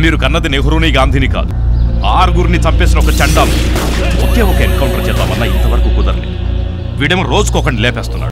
మీరు కన్నది నెహ్రూని గాంధీని కాదు. ఆరుగురిని చంపేసిన ఒక చండాలు. ఒకే ఒక ఎన్కౌంటర్ చేద్దామన్నా ఇంతవరకు కుదరలేదు. వీడేమో రోజుకొకటి లేపేస్తున్నాడు.